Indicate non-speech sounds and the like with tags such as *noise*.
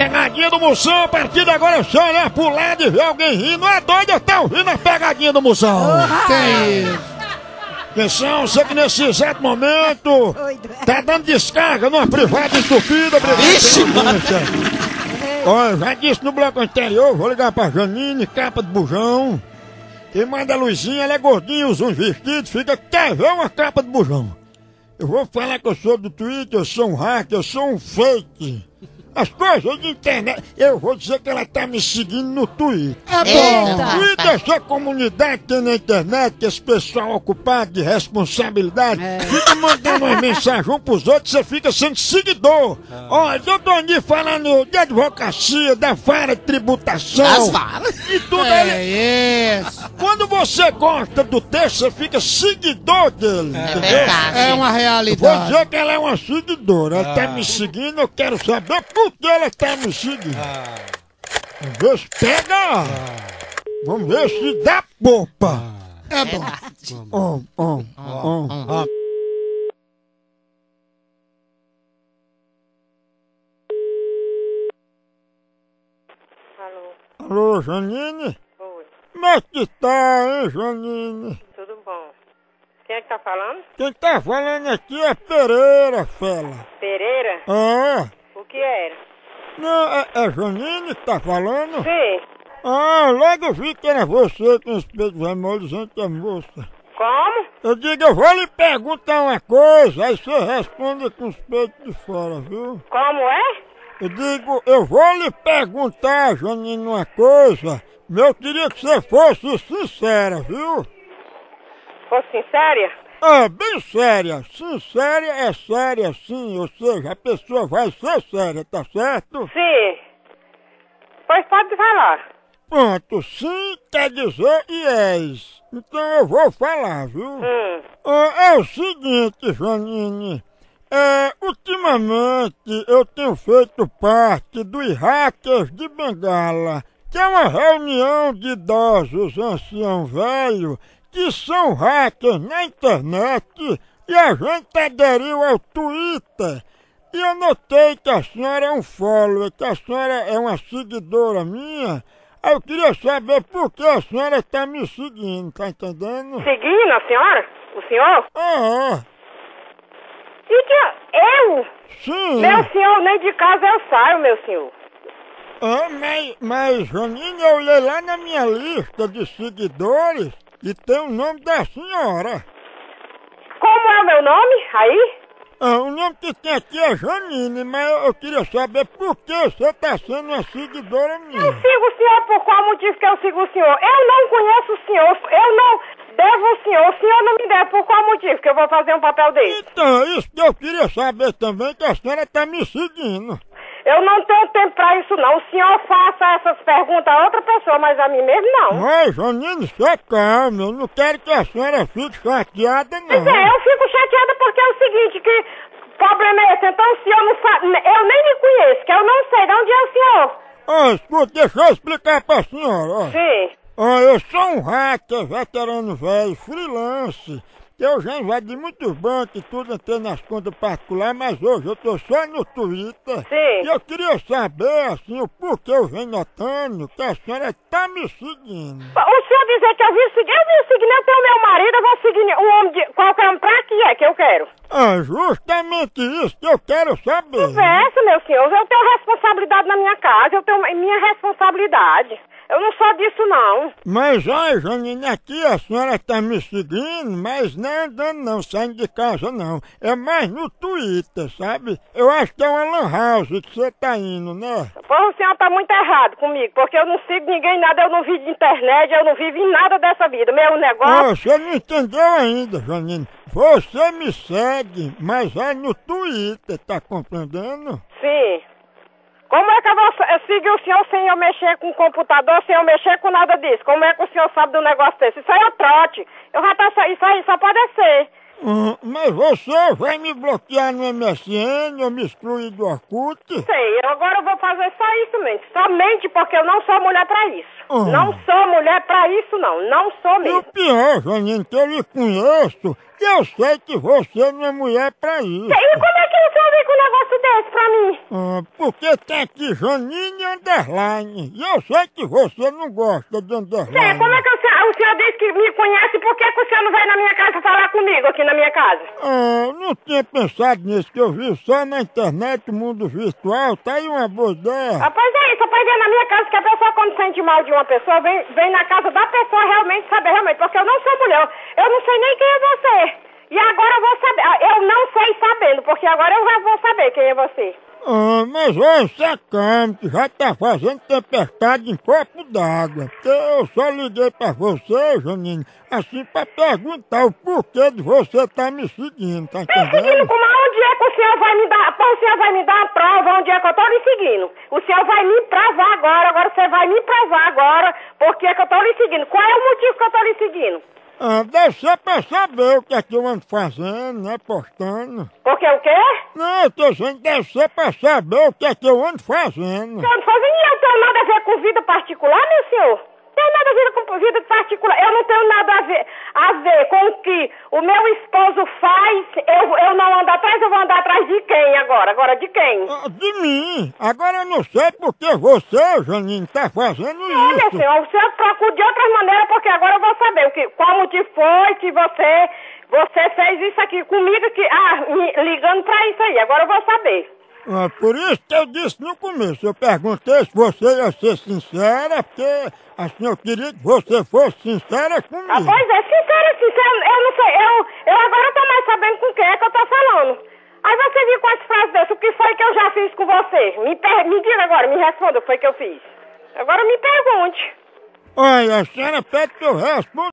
Pegadinha do Moção, a partir de agora é só olhar pro lado e ver alguém rindo. É doido, tá ouvindo a pegadinha do Moção? Tem. Atenção, você que nesse exato momento *laughs* tá dando descarga numa privada entupida. Ixi, audiência. Olha, já disse no bloco anterior, vou ligar pra Janine, capa de bujão. Quem manda a luzinha, ela é gordinha, usa uns vestidos, fica, quer ver uma capa de bujão. Eu vou falar que eu sou do Twitter, eu sou um hacker, eu sou um fake. As coisas de internet, eu vou dizer que ela tá me seguindo no Twitter. É bom. Twitter é essa comunidade que tem na internet, que esse pessoal ocupado de responsabilidade, fica mandando umas mensagens uns pros outros, você fica sendo seguidor. Olha, eu tô aqui falando de advocacia, da vara de tributação. As varas. E tudo. É isso. Quando você gosta do texto, você fica seguidor dele. entendeu? verdade. É uma Eu Vou realidade. dizer que ela é uma seguidora. Ela tá me seguindo, eu quero saber por que ela tá me seguindo. Vamos ver se pega. Vamos ver se dá popa. É bom. Om, om, om. Alô, Alô, Janine? oi, Como é que tá, hein, Janine? tudo bom? Quem é que tá falando? Quem tá falando aqui é Pereira, fela. Pereira? Ah, O que era? não, é, é Janine que tá falando? Sim. Ah, logo vi que era você com os peitos vermelhos que é moça. Como? Eu digo, eu vou lhe perguntar uma coisa, aí você responde com os peitos de fora, viu? Como é? Eu digo, eu vou lhe perguntar, Janine, uma coisa, eu queria que você fosse sincera, viu? Fosse sincera? É, bem séria. Sincera é séria, sim, ou seja, a pessoa vai ser séria, tá certo? Sim. Pois pode falar. Pronto, sim quer dizer yes. Então eu vou falar, viu? Hum. Ah, é o seguinte, Janine. É, ultimamente eu tenho feito parte dos hackers de Bengala, que é uma reunião de idosos ancião velho que são hackers na internet e a gente aderiu ao Twitter. E eu notei que a senhora é um follower, que a senhora é uma seguidora minha. Aí eu queria saber por que a senhora está me seguindo, tá entendendo? Seguindo a senhora? O senhor? Ah, E que eu? sim. Meu senhor, nem de casa eu saio, meu senhor. Ah, mas, mas, Janine, eu olhei lá na minha lista de seguidores e tem o nome da senhora. Como é o meu nome? Aí? Ah, o nome que tem aqui é Janine, mas eu, eu queria saber por que você está sendo uma seguidora Eu minha. sigo o senhor por qual motivo que eu sigo o senhor? Eu não conheço o senhor. Eu não devo o senhor. O senhor não me deve por qual motivo que eu vou fazer um papel desse? Então, isso que eu queria saber também, que a senhora está me seguindo. Eu não tenho tempo pra isso não. O senhor faça essas perguntas a outra pessoa, mas a mim mesmo não. Mas, Janine, você calma, eu não quero que a senhora fique chateada, Pois é, não. eu fico chateada porque é o seguinte, que problema é esse. Então o senhor não sabe, eu nem me conheço, que eu não sei de onde é o senhor. Ó, escuta, deixa eu explicar pra senhora, ó. Sim. Ó, eu sou um hacker, veterano velho, freelance. Eu já invadi muitos bancos e tudo, entrei nas contas particulares, mas hoje eu tô só no Twitter. Sim. E eu queria saber, assim, o porquê eu venho notando que a senhora tá me seguindo. O senhor dizer que eu vim seguir, eu vim seguir, eu tenho meu marido, eu vou seguir um homem de qualquer um pra que é que eu quero. Ah, justamente isso que eu quero saber. Conversa, meu senhor, eu tenho responsabilidade na minha casa, eu tenho minha responsabilidade. Eu não sou disso não. Mas, olha, Janine, aqui a senhora tá me seguindo, mas não é andando não, saindo de casa não. É mais no Twitter, sabe? Eu acho que é uma lan house que você tá indo, né? Pois o senhor tá muito errado comigo, porque eu não sigo ninguém nada, eu não vivo de internet, eu não vivo em nada dessa vida. Meu negócio. Ó, você não entendeu ainda, Janine. Você me segue, mas é no Twitter, tá compreendendo? Sim. Como é que eu vou se- eu seguir o senhor sem eu mexer com o computador, sem eu mexer com nada disso? Como é que o senhor sabe do negócio desse? Isso aí é trote. Eu já tá, isso aí só pode ser. Hum, mas você vai me bloquear no MSN ou me excluir do Orkut? Sei, eu agora vou fazer só isso mesmo. Somente porque eu não sou mulher pra isso. Hum. Não sou mulher pra isso, não. Não sou E o mesmo. pior, Janine, que eu lhe conheço eu sei que você não é mulher pra isso. E como é que o senhor vem com um negócio pra mim? Ah, porque tem aqui Janine Underline. E eu sei que você não gosta de Zé, Underline. como é que o senhor, o senhor disse que me conhece, por que, que o senhor não veio na minha casa falar comigo aqui na minha casa? Ah, eu não tinha pensado nisso, que eu vi só na internet, o mundo virtual. Tá aí uma boa ideia. Ah, pois é isso, pois é na minha casa que a pessoa quando sente mal de uma pessoa, vem, vem na casa da pessoa realmente saber realmente, porque eu não sou mulher, eu não sei nem quem é você. E agora eu vou saber, ah, eu não sei sabendo, porque agora eu já vou saber quem é você. Ah, mas olha, se acalme, que já tá fazendo tempestade em copo d'água. Eu só liguei pra você, Janine, assim pra perguntar o porquê de você tá me seguindo, tá Me seguindo entendendo? como onde é que o senhor vai me dar, pô, o senhor vai me dar a prova onde é que eu tô lhe seguindo. O senhor vai me provar agora, agora você vai me provar agora porque é que eu tô lhe seguindo. Qual é o motivo que eu tô lhe seguindo? Ah, deve ser pra saber o que é que eu ando fazendo, né, postando. Porque o quê? Não, eu tô dizendo, deve ser pra saber o que é que eu ando fazendo. Eu não fazendo eu tenho nada a ver com vida particular, meu senhor? Tenho nada a ver com vida particular. Eu não tenho nada a ver, a ver com o que o meu esposo faz. Eu, eu não ando atrás, eu vou andar atrás de quem agora? Agora de quem? Ah, de mim. Agora eu não sei porque você, Janine, tá fazendo É, meu isso. senhor, o senhor procura de outras maneiras, porque agora eu vou saber o que, qual motivo foi que você, você fez isso aqui comigo, que, ah, me ligando pra isso aí, agora eu vou saber. Ah, por isso que eu disse no começo, eu perguntei se você ia ser sincera, porque assim eu queria que você fosse sincera Ah, comigo. pois é, sincero, sincero, eu não sei, eu, eu agora tô mais sabendo com quem é que eu tô falando. Aí você viu com as frases dessas, o que foi que eu já fiz com você? Me, per, me diga agora, me responda o que foi que eu fiz. Agora me pergunte. Olha, a senhora pede que eu responda.